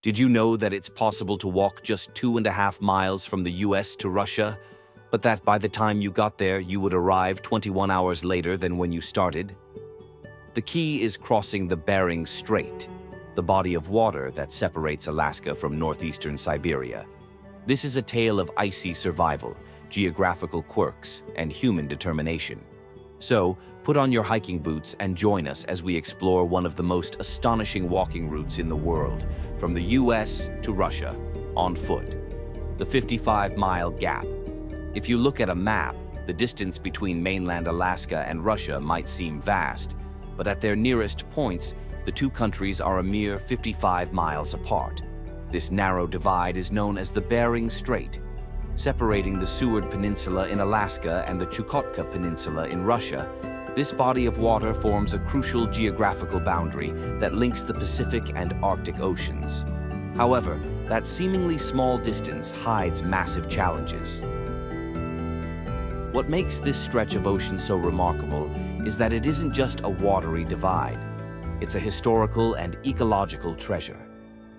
Did you know that it's possible to walk just two and a half miles from the US to Russia, but that by the time you got there, you would arrive 21 hours later than when you started? The key is crossing the Bering Strait, the body of water that separates Alaska from northeastern Siberia. This is a tale of icy survival, geographical quirks, and human determination. So, put on your hiking boots and join us as we explore one of the most astonishing walking routes in the world, from the US to Russia, on foot. The 55-mile gap. If you look at a map, the distance between mainland Alaska and Russia might seem vast, but at their nearest points, the two countries are a mere 55 miles apart. This narrow divide is known as the Bering Strait, separating the Seward Peninsula in Alaska and the Chukotka Peninsula in Russia, this body of water forms a crucial geographical boundary that links the Pacific and Arctic Oceans. However, that seemingly small distance hides massive challenges. What makes this stretch of ocean so remarkable is that it isn't just a watery divide. It's a historical and ecological treasure.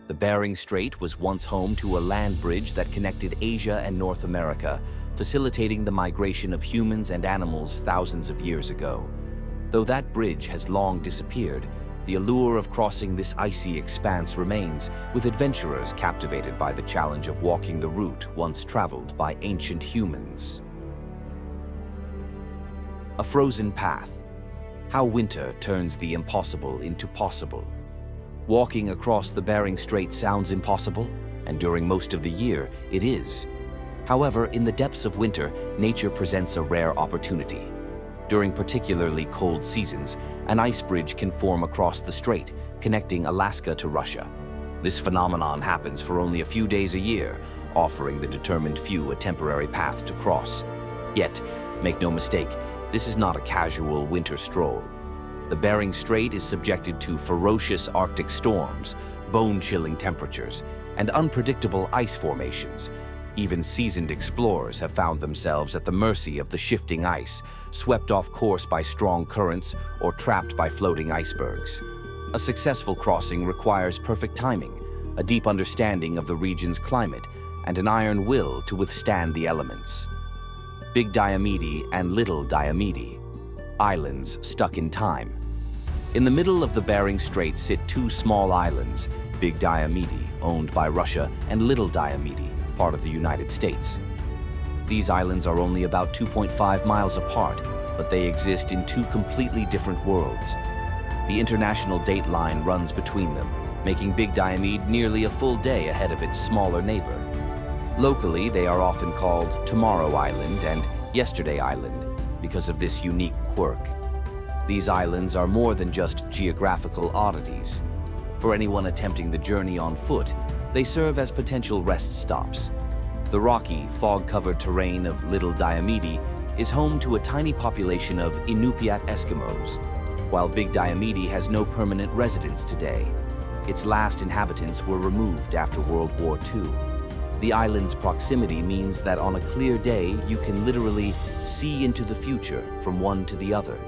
The Bering Strait was once home to a land bridge that connected Asia and North America, facilitating the migration of humans and animals thousands of years ago. Though that bridge has long disappeared, the allure of crossing this icy expanse remains, with adventurers captivated by the challenge of walking the route once traveled by ancient humans. A frozen path. How winter turns the impossible into possible. Walking across the Bering Strait sounds impossible, and during most of the year, it is. However, in the depths of winter, nature presents a rare opportunity. During particularly cold seasons, an ice bridge can form across the strait, connecting Alaska to Russia. This phenomenon happens for only a few days a year, offering the determined few a temporary path to cross. Yet, make no mistake, this is not a casual winter stroll. The Bering Strait is subjected to ferocious Arctic storms, bone-chilling temperatures, and unpredictable ice formations. Even seasoned explorers have found themselves at the mercy of the shifting ice, swept off course by strong currents or trapped by floating icebergs. A successful crossing requires perfect timing, a deep understanding of the region's climate, and an iron will to withstand the elements. Big Diomede and Little Diomede, islands stuck in time. In the middle of the Bering Strait sit two small islands, Big Diomede, owned by Russia, and Little Diomede, part of the United States. These islands are only about 2.5 miles apart, but they exist in two completely different worlds. The international date line runs between them, making Big Diomede nearly a full day ahead of its smaller neighbor. Locally, they are often called Tomorrow Island and Yesterday Island because of this unique quirk. These islands are more than just geographical oddities. For anyone attempting the journey on foot, they serve as potential rest stops. The rocky, fog-covered terrain of Little Diomede is home to a tiny population of Inupiat Eskimos, while Big Diomede has no permanent residents today. Its last inhabitants were removed after World War II. The island's proximity means that on a clear day, you can literally see into the future from one to the other.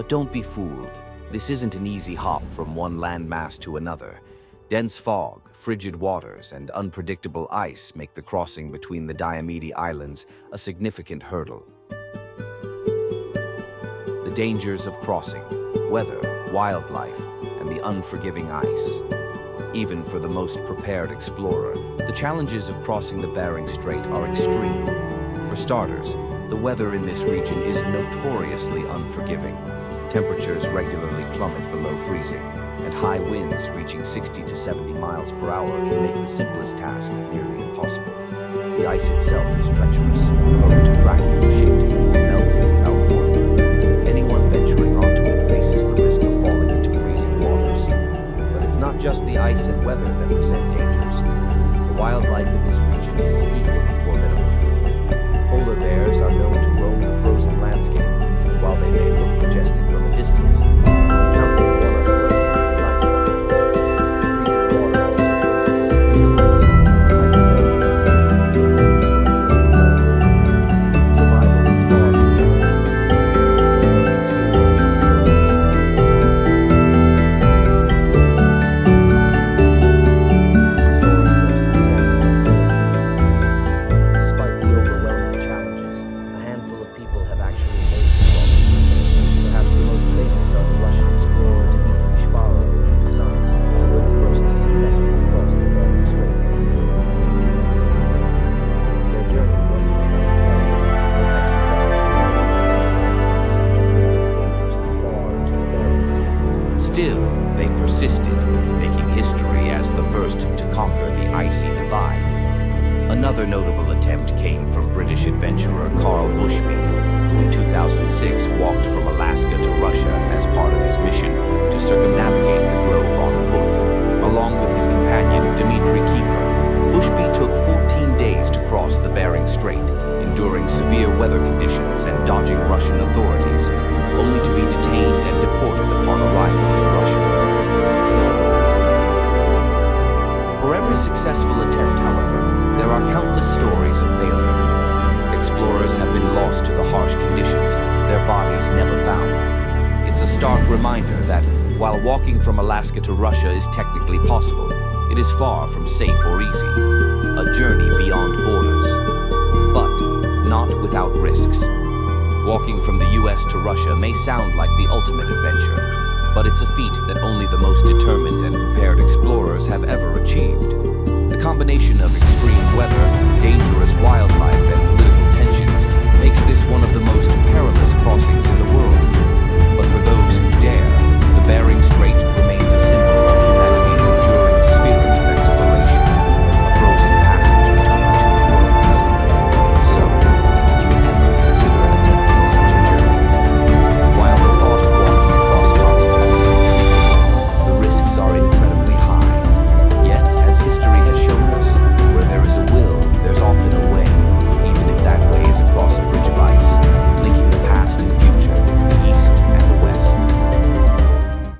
But don't be fooled. This isn't an easy hop from one landmass to another. Dense fog, frigid waters, and unpredictable ice make the crossing between the Diomede Islands a significant hurdle. The dangers of crossing, weather, wildlife, and the unforgiving ice. Even for the most prepared explorer, the challenges of crossing the Bering Strait are extreme. For starters, the weather in this region is notoriously unforgiving. Temperatures regularly plummet below freezing, and high winds reaching 60 to 70 miles per hour can make the simplest task nearly impossible. The ice itself is treacherous, prone to cracking, shifting, melting without warning. Anyone venturing onto it faces the risk of falling into freezing waters. But it's not just the ice and weather that present dangers. The wildlife in this region is equally Still, they persisted, making history as the first to conquer the icy divide. Another notable attempt came from British adventurer Karl Bushby, weather conditions and dodging Russian authorities, only to be detained and deported upon arrival in Russia. For every successful attempt, however, there are countless stories of failure. Explorers have been lost to the harsh conditions, their bodies never found. It's a stark reminder that, while walking from Alaska to Russia is technically possible, it is far from safe or easy. A journey without risks. Walking from the US to Russia may sound like the ultimate adventure, but it's a feat that only the most determined and prepared explorers have ever achieved. The combination of extreme weather, dangerous wildlife, and political tensions makes this one of the most